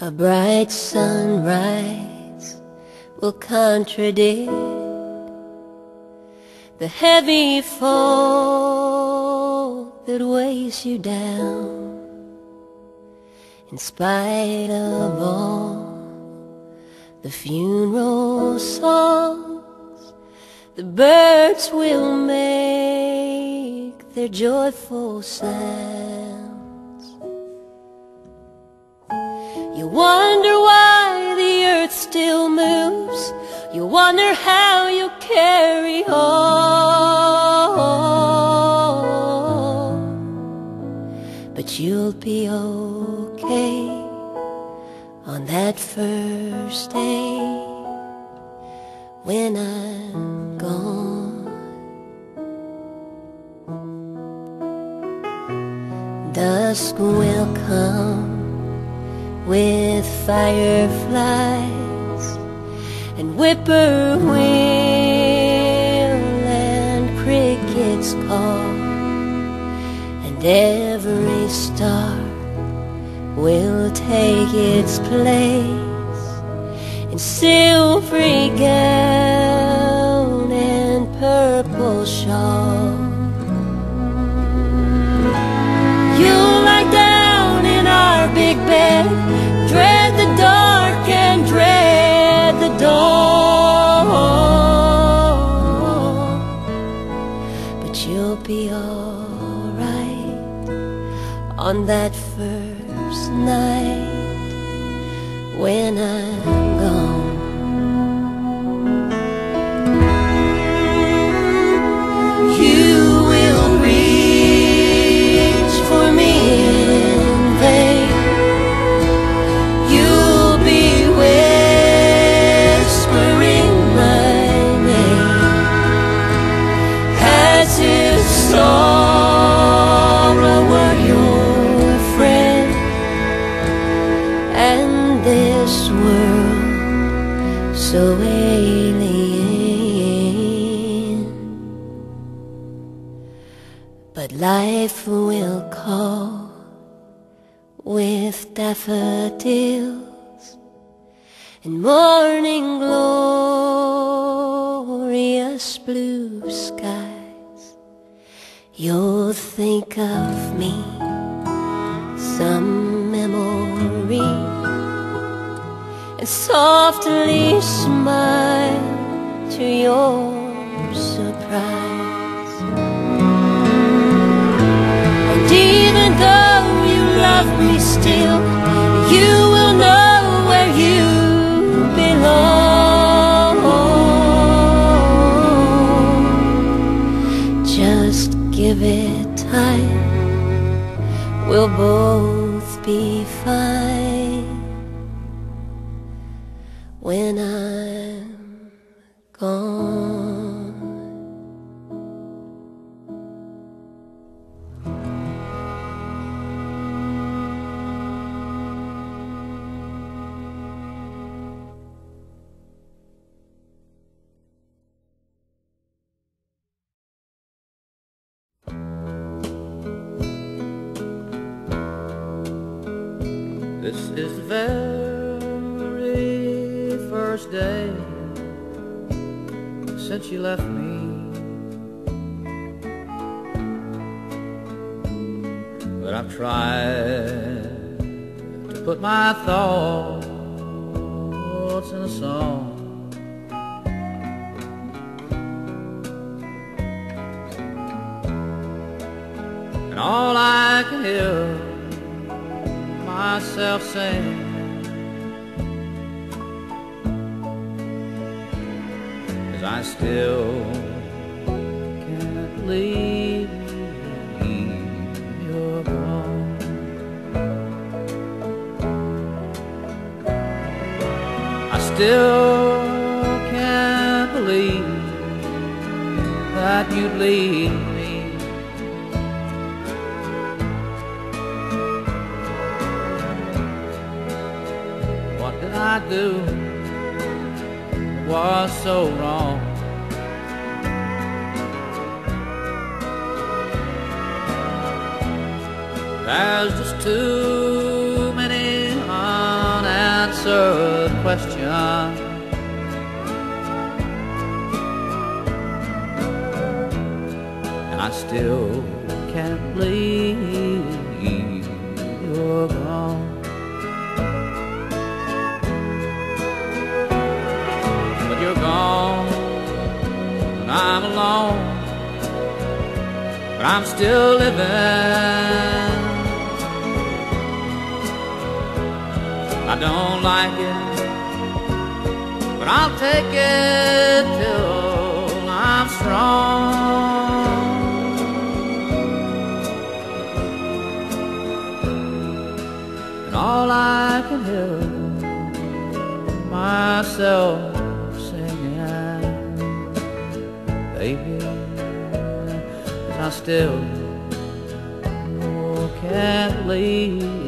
A bright sunrise will contradict the heavy fall that weighs you down. In spite of all the funeral songs, the birds will make their joyful sounds. You wonder why the earth still moves. You wonder how you carry on. But you'll be okay on that first day when I'm gone. Dusk will come with fireflies and whippoorwill and crickets call and every star will take its place in silvery gown and purple shawl. On that life will call with daffodils and morning glorious blue skies. You'll think of me, some memory, and softly smile to your surprise. Love me still, you will know where you belong. Just give it time, we'll both be fine This very first day since you left me. But I've tried to put my thoughts in a song. And all I can hear myself saying is I still can't believe you're gone. I still can't believe that you'd leave do? Was so wrong. There's just too many unanswered questions. And I still can't believe But I'm still living. I don't like it, but I'll take it till I'm strong. And all I can hear myself still. Can't leave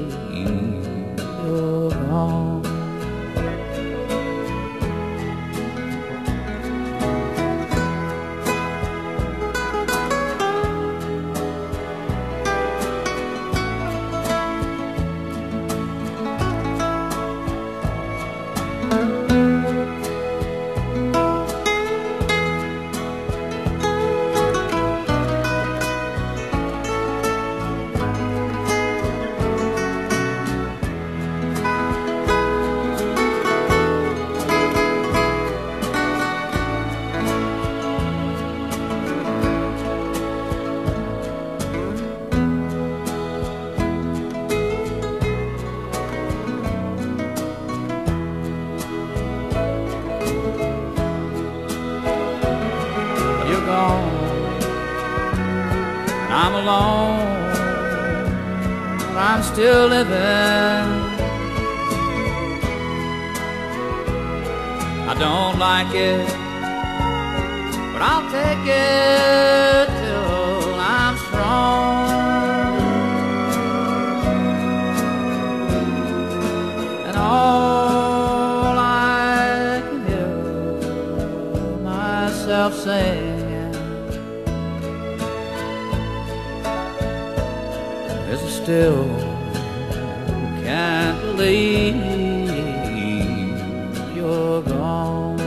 still living. I don't like it, but I'll take it till I'm strong. And all I can hear myself I still believe you're gone.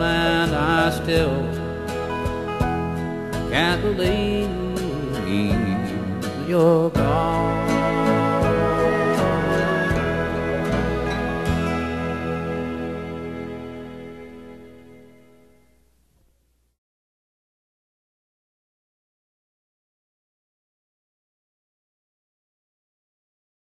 And I still can't believe you're gone.